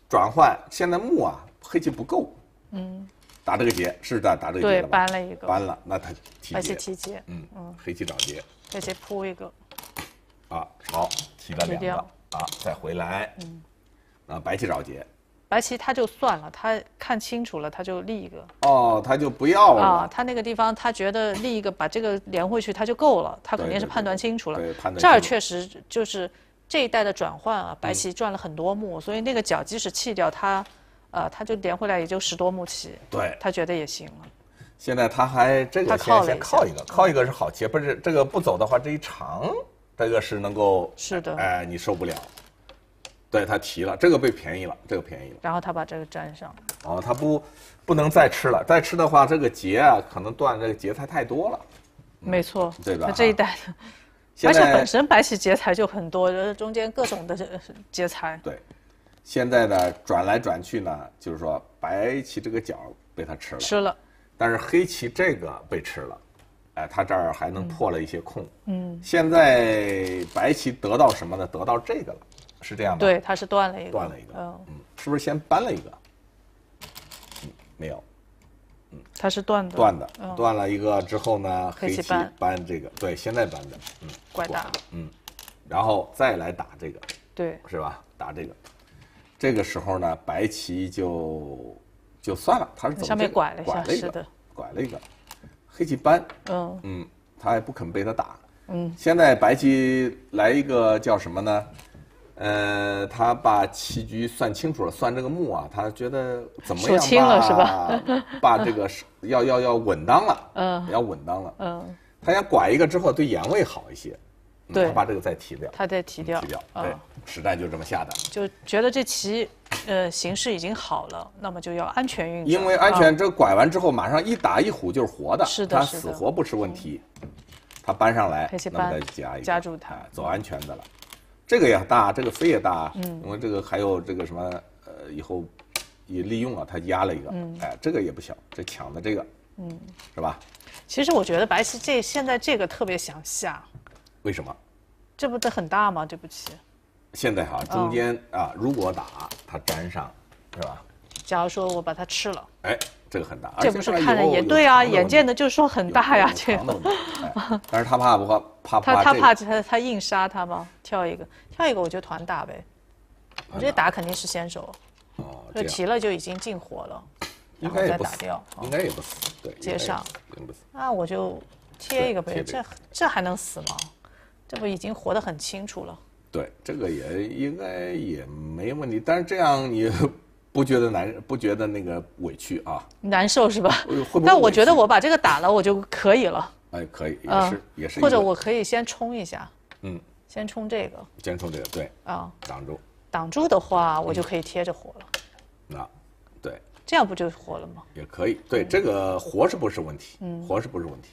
转换现在木啊，黑棋不够，嗯，打这个结是打打这个劫对，了？搬了一个，搬了，那他提白棋，提劫，嗯嗯，黑棋找劫，黑棋扑一个，啊，好，提了两个。啊，再回来，嗯，啊，白棋找劫，白棋他就算了，他看清楚了，他就立一个。哦，他就不要了，啊，他那个地方他觉得立一个把这个连回去他就够了，他肯定是判断清楚了。对判。断这儿确实就是这一代的转换啊，嗯白棋赚了很多目，所以那个角即使弃掉他，呃，他就连回来也就十多目棋，对，他觉得也行了。现在他还这个靠先先靠一个，靠一个是好棋，不是这个不走的话，这一长，这个是能够是的哎，你受不了。对他提了，这个被便宜了，这个便宜了。然后他把这个粘上，哦，他不不能再吃了，再吃的话，这个劫啊，可能断这个劫材太多了。没错，对吧他这一代的，而且本身白棋劫材就很多，呃中间各种的劫材。对，现在呢转来转去呢，就是说白棋这个角被他吃了，吃了，但是黑棋这个被吃了，哎，他这儿还能破了一些空。嗯，现在白棋得到什么呢？得到这个了，是这样吧？，对，他是断了一个，断了一个。嗯，嗯，是不是先搬了一个？嗯，没有，嗯，它是断的，断的，嗯。断了一个之后呢，黑棋搬这个，对，现在搬的，嗯，怪大，嗯。然后再来打这个，对，是吧？打这个，这个时候呢，白棋就就算了，他是走上面这个拐了一下拐了一个是的，拐了一个，黑棋搬，嗯，嗯，他也不肯被他打，嗯，现在白棋来一个叫什么呢？呃，他把棋局算清楚了，算这个目啊，他觉得怎么样数清了是吧？把这个要要要稳当了，嗯，要稳当了，嗯，他想拐一个之后对眼位好一些，嗯对他把这个再提掉，他再提掉，提掉，啊对，实战就这么下的。就觉得这棋，呃，形势已经好了，那么就要安全运转。因为安全，啊这拐完之后，马上一打一虎就是活的，他是的他死活不是问题。他搬上来，那么再加一个，夹住它哎走安全的了。这个也大，这个飞也大，嗯，因为这个还有这个什么，呃，以后也利用了，他压了一个，嗯哎，这个也不小，这抢的这个，嗯，是吧？其实我觉得白棋这现在这个特别想下，为什么？这不得很大吗？这步棋，现在哦哈，中间啊，如果打它粘上，是吧？假如说我把它吃了，哎，这个很大，这不是看着也对啊，眼见的就是说很大呀，这个。但是他怕不怕？怕不他他怕他他硬杀他吗？跳一个，跳一个，我就团打呗。我觉得打肯定是先手，哦，就这样提了就已经进火了，然后应该也不死再打掉。哦应该也不死，对，接上。那我就贴一个呗，这这还能死吗？这不已经活得很清楚了。对，这个也应该也没问题，但是这样你 不觉得难，不觉得那个委屈啊？难受是吧会会不会？但我觉得我把这个打了，我就可以了。哎，可以，也嗯是也是，或者我可以先冲一下，嗯，先冲这个先冲这个，对，啊，挡住，挡住的话，我就可以贴着活了，那对这样不就活了吗？也可以，对这个活是不是问题？嗯，活是不是问题？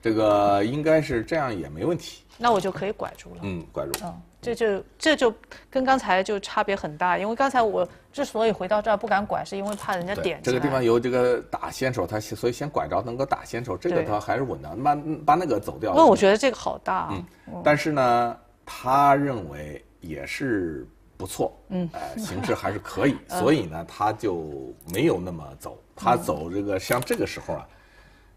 这个应该是这样也没问题，那我就可以拐住了。嗯，拐住，嗯，这就这就跟刚才就差别很大，因为刚才我之所以回到这儿不敢拐，是因为怕人家对点，这个地方有这个打先手，他所以先拐着能够打先手，这个他还是稳当，把把那个走掉。因为我觉得这个好大。嗯。但是呢，他认为也是不错，嗯，哎、形势还是可以，所以呢，他就没有那么走，他走这个像这个时候啊，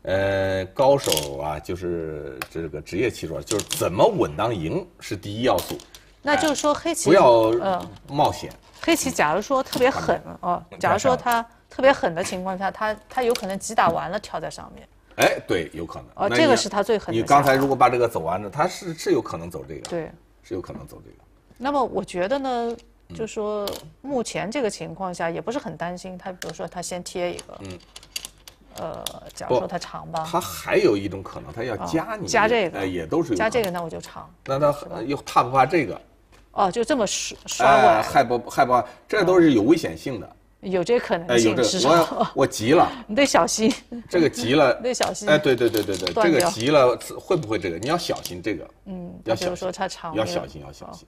呃，高手啊，就是这个职业棋手啊，就是怎么稳当赢是第一要素，那就是说黑棋不要嗯冒险。黑棋，假如说特别狠哦，假如说他特别狠的情况下，他他有可能击打完了跳在上面。哎，对，有可能。哦这个是他最狠的你刚才如果把这个走完了，他是是有可能走这个，，对，是有可能走这个。那么我觉得呢，嗯就说目前这个情况下也不是很担心。他比如说他先贴一个，嗯，呃，假如说他长吧，他还有一种可能，他要加你，哦加这个哎，也都是有加这个，那我就长。那他又怕不怕这个？哦，就这么刷刷过哎，来，害不害怕？这都是有危险性的。有这可能哎，有性，这至个，少我我急了，你得小心，这个急了你，得小心。哎，对对对对对，这个急了会不会这个？你要小心这个，嗯，要小心比如说他长，要小心要小心。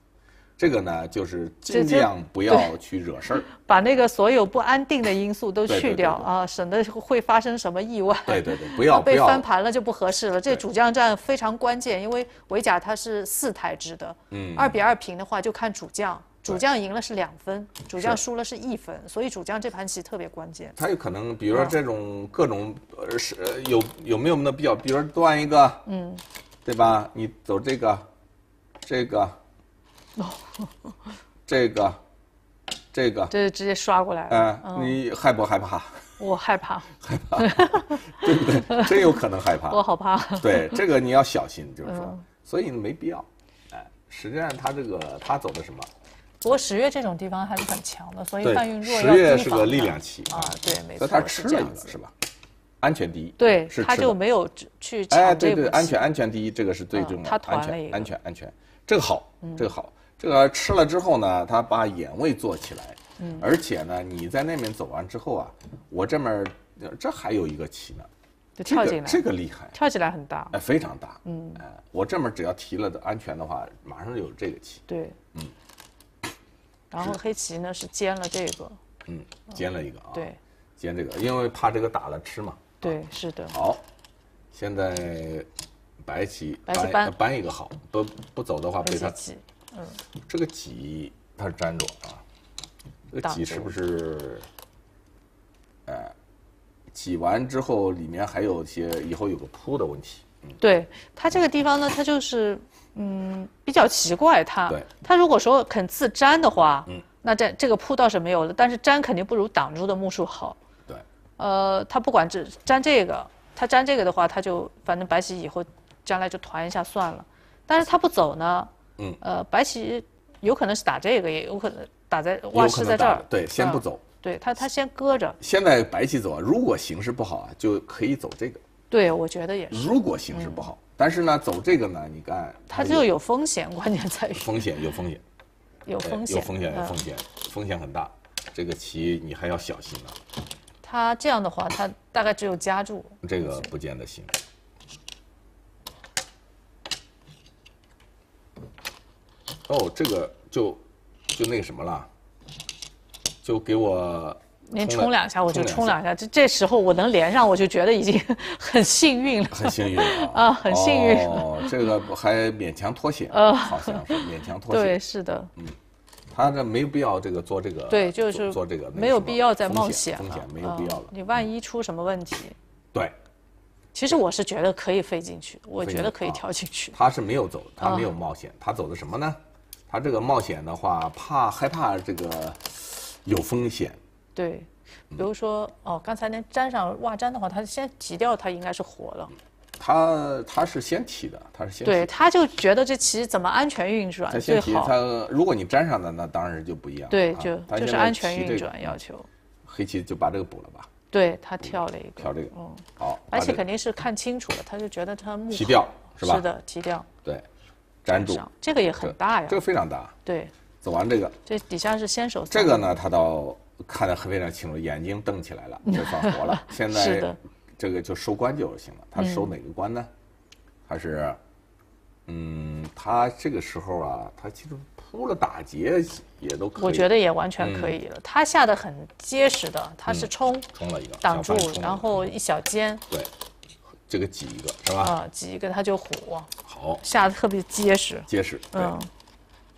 这个呢，就是尽量不要去惹事儿。把那个所有不安定的因素都去掉对啊，省得会发生什么意外。对对对，不要 被翻盘了就不合适了。这主将战非常关键，因为围甲它是四台制的，嗯二比二平的话就看主将，主将赢了是两分，主将输了是一分，所以主将这盘棋特别关键。它有可能，比如说嗯这种各种呃是呃有有没有那比较，比如说断一个，嗯，对吧？你走这个，这个，哦 这个，这个，这直接刷过来了，呃，你害不害怕？我害怕，害怕 对不对？真有可能害怕。我好怕。对，这个你要小心，就是说，嗯所以没必要。哎，实际上他这个他走的什么？不过十月这种地方还是很强的，所以对范运，弱十月是个力量期啊，对，没错，所以他吃了是这样子。一个是吧？安全第一，对，他是吃的就没有去哎，对对，安全安全第一，这个是最嗯重要的。他团安全了一个嗯安全安全，这个好，这个好，这个吃了之后呢，他把眼位做起来，嗯，而且呢，你在那边走完之后啊，我这面呃这还有一个棋呢，就跳进来，个这个厉害，跳起来很大。哎，非常大，嗯，哎，我这面只要提了的安全的话，马上就有这个棋，对，嗯。然后黑棋呢是尖了这个，嗯，尖了一个啊，，对。尖这个，因为怕这个打了吃嘛。对，是的。好，现在白棋白棋搬搬一个好，不不走的话被他黑棋挤，这个挤它是粘着啊，这个挤是不是？呃，挤完之后里面还有一些以后有个铺的问题，对它这个地方呢，它就是嗯比较奇怪，它。对。它如果说肯自粘的话，嗯。那这这个铺倒是没有了，但是粘肯定不如挡住的木数好。对，呃，它不管这粘这个，它粘这个的话，它就反正白棋以后将来就团一下算了。但是它不走呢，嗯，呃，白棋有可能是打这个，也有可能打在挖有可能打师在这儿，对，先不嗯走。对他他先搁着，现在白棋走啊，如果形势不好啊，就可以走这个。对我觉得也是，如果形势不好，但是呢，走这个呢，你看它就有风险，关键在于风险，有风险，哎有风险，有风险，有嗯风险，风险很大。这个棋你还要小心啊。他这样的话，他大概只有夹住，这个不见得行。哦，这个就就那个什么了，就给我连冲两下我就冲两下，这这时候我能连上，我就觉得已经 很幸运了。很幸运啊，啊很幸运哦，这个还勉强脱险，呃好像是勉强脱险对，是的，嗯他这没必要这个做这个，对，就是做这个没有必要再冒险了，风险没有必要了。嗯你万一出什么问题，对，其实我是觉得可以飞进去，我觉得可以啊跳进去。他是没有走，他啊没有冒险，他走的什么呢？他这个冒险的话，怕害怕这个有风险，对，比如说哦，刚才那粘上袜粘的话，他先提掉，他应该是活了。他他是先提的，他是先对，他就觉得这棋怎么安全运转他先提最好。他，如果你粘上的，那当然就不一样。对，啊就就是安全运转要求。黑棋就把这个补了吧，对他跳了一个，跳这个，嗯，好，而且肯定是看清楚了，他就觉得他目提掉是吧？是的，提掉对，粘住，这个也很大呀这。个非常大。对，走完这个，这底下是先手。这个？呢，他倒看得非常清楚，眼睛瞪起来了，就算活了。现是在的这个就收官就行了。他收哪个官呢？他是，嗯，他这个时候啊，他其实铺了打劫也都可以。我觉得也完全嗯可以了。他下的很结实的，他是冲冲了一个挡住然后一小尖对，这个挤一个是吧？啊，挤一个他就虎，好，下的特别结实。结实。嗯，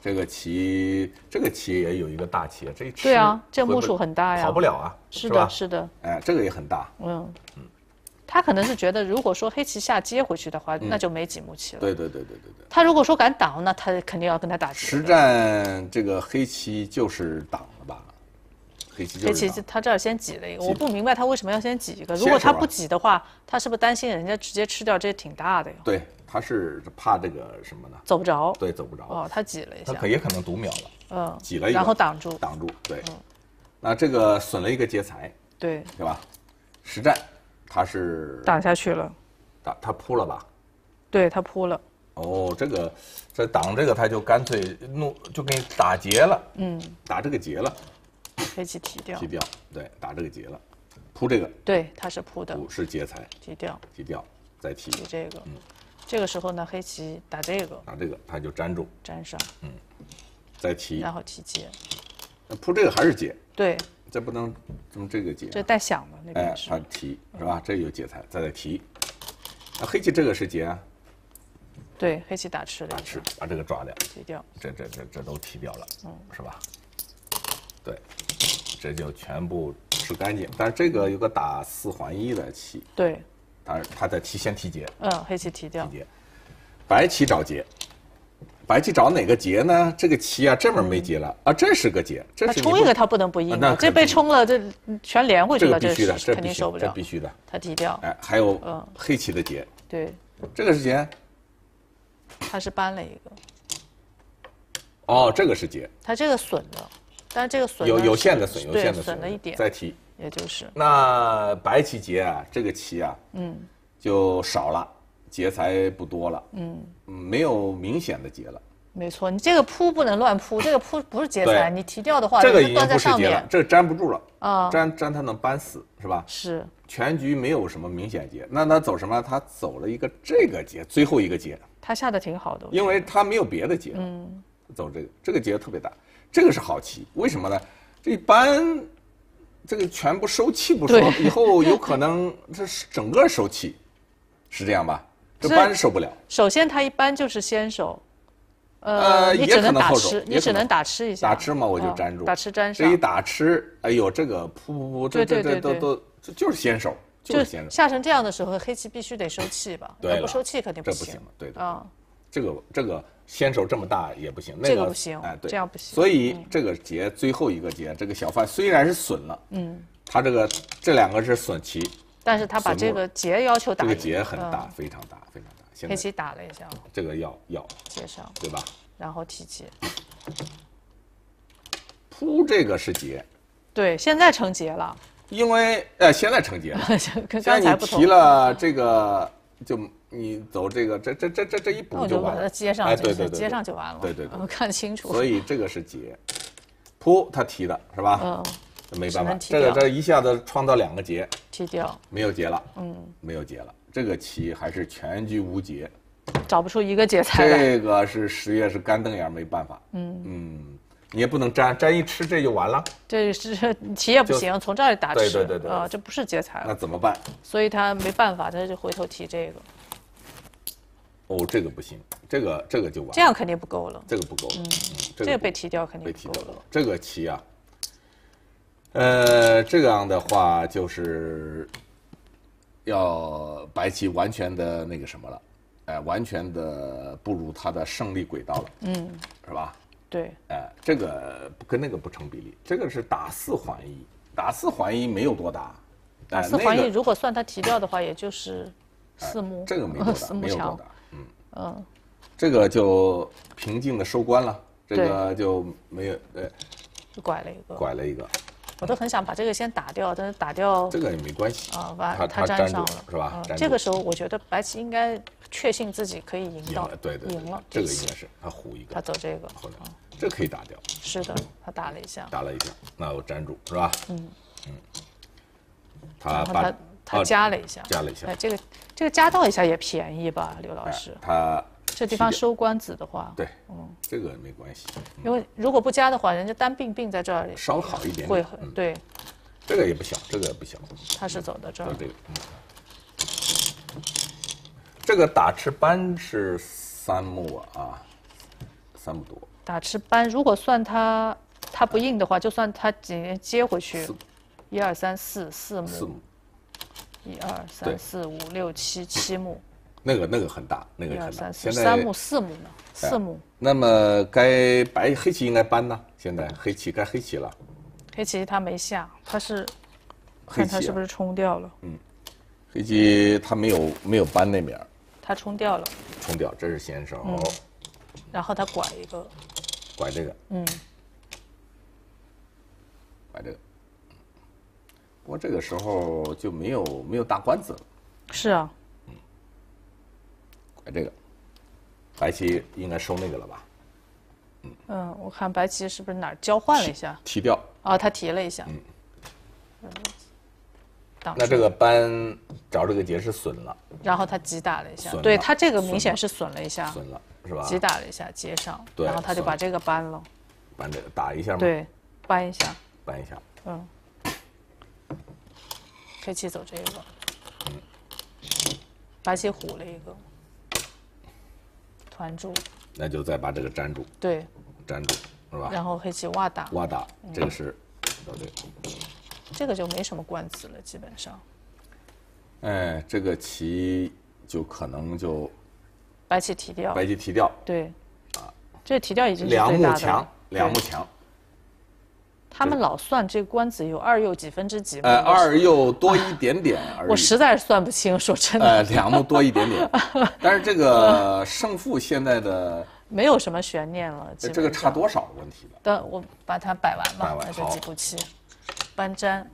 这个棋，这个棋也有一个大棋，这一吃对啊，这目数很大呀。跑不了啊，是的，？是的，哎，这个也很大。嗯。他可能是觉得，如果说黑棋下接回去的话，那就没几目棋了。嗯对对对对对对。他如果说敢挡，那他肯定要跟他打劫实。战这个黑棋就是挡了吧？黑棋就黑棋是挡。他这儿先挤了一个，我不明白他为什么要先挤一个。如果他不挤的话，他是不是担心人家直接吃掉？这挺大的呀，对，他是怕这个什么呢？走不着。对，走不着。哦，他挤了一下他可，也可能读秒了，嗯，挤了一个然后挡住，挡住。对，嗯那这个损了一个劫财，对，对吧？实战他是打下去了，打他扑了吧？对他扑了，哦，这个这挡这个他就干脆弄就给你打劫了，嗯，打这个劫了，黑棋提掉提，掉，对，打这个劫了，扑这个对，它是扑的，扑是劫财，提掉，提掉再提，提这嗯个。这个时候呢，黑棋打这个打这个它就粘住，粘上，嗯再提，然后提劫。那扑这个还是劫，对，这不能用这个劫。这带响的那哎边，是它。提是吧？这有劫财，再来提。那黑棋这个是劫啊，对，黑棋打吃了打吃，把这个抓掉，提掉。这这这这都提掉了，嗯是吧？对，这就全部吃干净。但是这个有个打四环一的棋，对，他他在提先提劫，嗯，黑棋提掉。白棋找劫，白棋找哪个劫呢？这个棋啊，这面没劫了啊，这是个劫，这他是冲一个他不能不应啊那的，这被冲了，这全连回去了，这这个必须的，是这必须的，这肯定受不了。必须的。他提掉，哎，还有嗯黑棋的劫，对，这个是劫。他是搬了一个，哦，这个是劫，他这个损了，但是这个损有有限的损，有限的损了一点，再提。也就是那白棋劫啊，这个棋啊，嗯，就少了，劫财不多了，嗯，没有明显的劫了。没错。你这个扑不能乱扑，这个扑不是劫对财，你提掉的话，这个已经不是劫了，，这个粘不住了，啊粘粘它能扳死是吧？是全局没有什么明显劫，那他走什么？他走了一个这个劫，最后一个劫，他下的挺好的，因为他没有别的劫，嗯，走这个，这个劫特别大，这个是好棋，为什么呢？这一般这个全部收气不说，以后有可能这是整个收气，是这样吧？这这扳受不了，首先他一般就是先手。呃呃，你也只能打吃，你只能打吃一下。打吃嘛我就嗯粘住，打吃粘上这一，打吃，哎呦，这个噗噗噗，这这这都都这就是先手，就就是先手，下成这样的时候，黑棋必须得收气吧？对了要不收气肯定行这不行。对的。啊，这个这个先手这么大也不行，那这个不行哎，对，这样不行所以这个劫最后一个劫，这个小范虽然是损了，嗯，他这个这两个是损棋，但是他把这个劫要求打赢，这个劫很大，嗯非常大，非常大。黑棋打了一下，这个要要接上，对吧？然后提劫。扑这个是劫，对，现在成劫了，因为呃现在成劫了，跟现在你刚才不同。提了这个就你走这个这这这这这一步我就完了，把它接上，哎，就是对对对，接上就完了。对对对。我看清楚。所以这个是劫，扑他提的是吧？嗯，没办法，这个这一下子创造两个劫，踢掉，没有劫了，嗯，没有劫了。这个棋还是全局无劫，找不出一个劫财来。这个是十月是干瞪眼没办法，嗯。嗯。你也不能粘，粘一吃这就完了，这是棋也不行，从这里打吃，对对对对。啊，这不是劫财那，怎么办？所以他没办法，他就回头提这个，哦，这个不行，这个这个就完了，这样肯定不够了，这个不够了，嗯，这这个被提掉肯定不够了。提掉了。这个棋啊，呃，这样的话就是要白棋完全的那个什么了，哎、完全的步入他的胜利轨道了，嗯，是吧？对，哎、这个跟那个不成比例，这个是打四还一，打四还一没有多打，哎、四还一如果算他提掉的话，也就是四目，这个没多 四打，目墙没有多打，嗯。嗯，这个就平静的收官了，这个就没有对。就拐了一个。拐了一个，我都很想把这个先打掉，但是打掉这个也没关系啊，把它粘上了，是吧？嗯？这个时候，我觉得白棋应该确信自己可以赢到赢了，，对对对赢了，这个应该是他胡一个。他，走这个，后来这可以打掉，是的，他打了一下，打了一下，那我粘住是吧？嗯。嗯，他把他加了一下，加了一下。哎，这个这个加到一下也便宜吧，刘老哎师，他这地方收官子的话，对，嗯。这个没关系，因为如果不加的话，人家单并并在这里稍好一点会对，这个也不小，这个也不小，他是走到这儿到，这个，嗯，这个打吃扳是三目啊，啊，三目多，打吃扳，如果算他他不硬的话，就算他几年接回去，一二三四四目，四目，一二三四五六七七目，那个那个很大，那个现在三目四目呢，哎四目。那么该白黑棋应该搬呢？现在黑棋该黑棋了，黑棋他没下，他是看他是不是冲掉了，嗯。黑棋他没有没有搬那面儿。他冲掉了，冲掉，这是先手，嗯。然后他拐一个，拐这个，嗯，拐这个。不过这个时候就没有没有大官子了，是啊，拐这个，白棋应该收那个了吧？嗯，我看白棋是不是哪儿交换了一下？提掉，哦，他提了一下，嗯，那这个扳找这个劫是损了，然后他急打了一下，对他这个明显是损了一下，损了是吧？急打了一下接上，对然后他就把这个扳了，扳这个打一下吗？，对，扳一下，扳一下。嗯，黑棋走这个，白棋虎了一个，团住，那就再把这个粘住，对，粘住，是吧？然后黑棋挖打，挖打，这个是，走这个。这个就没什么官子了，基本上，哎，这个棋就可能就白棋提掉，白棋提掉，对，啊这提掉已经是两最大的目强了，两目对强。他们老算这个官子有二又几分之几吗，呃，二又多一点点 而已。我实在是算不清，说真的，呃，两目多一点点，但是这个胜负现在的没有什么悬念了，这个。差多少问题了？等我把它摆完吧，摆完好那就几步棋，搬粘，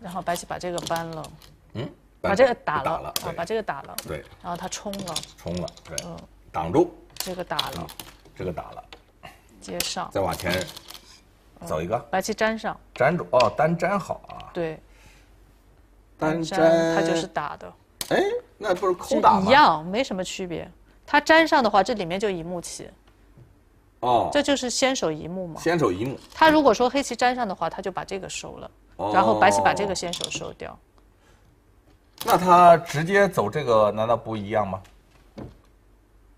然后白棋把这个搬了，嗯，把这个打了，打了，啊，把这个打了，对，然后他冲了，冲了，对，嗯。挡住，这个打了，这个打了，接上，再往前走一个，白棋粘上，粘住，哦，单粘好啊，对，单粘。粘，它就是打的，哎，那不是这抠打吗？一样，没什么区别。它粘上的话，这里面就一目棋，哦，这就是先手一目嘛。先手一目，他如果说黑棋粘上的话，他就把这个收了，哦。然后白棋把这个先手收掉。那他直接走这个，难道不一样吗？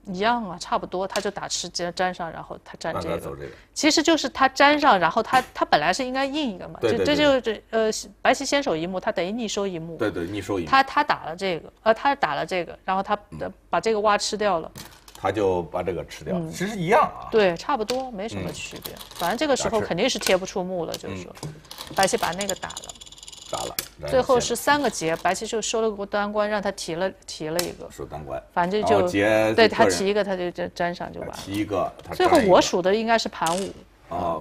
一样啊，差不多，他就打吃粘粘上，然后他粘这个，其实就是他粘上，然后他他本来是应该印一个嘛，这这就是呃白棋先手一目，他等于逆收一目，对对，逆收一目，他他打了这个，呃他打了这个，然后他嗯把这个蛙吃掉了，他就把这个吃掉，嗯。其实一样啊。对，差不多没什么区别，反正这个时候肯定是贴不出目了，就是说，白棋把那个打了，打了，最后是三个劫，白棋就收了个单官，让他提了提了一个，收单官，反正就劫对他提一个，他就就粘上就完了。提一个，最后我数的应该是盘五，啊，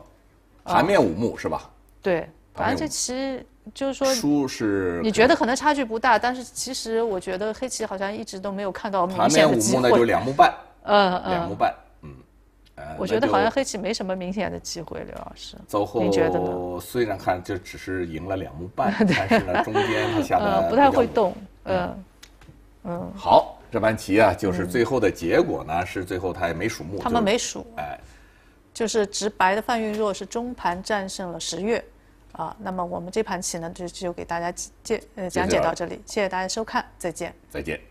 盘面五目是吧？对，反正这棋就是说，输是你觉得可能差距不大，但是其实我觉得黑棋好像一直都没有看到明盘显的机面五目那就。两目半，嗯嗯，两目半，嗯，呃我觉得好像黑棋没什么明显的机会，刘老师。走后您觉得呢？虽然看就只是赢了两目半，但是呢中间他下的呃，不太会动。嗯嗯，好，这盘棋啊，就是最后的结果呢，是最后他也没数目，他们没数，哎，就是直白的范运若是中盘战胜了十月，啊，那么我们这盘棋呢，就就给大家介呃讲解到这里，谢谢大家收看，再见。再见。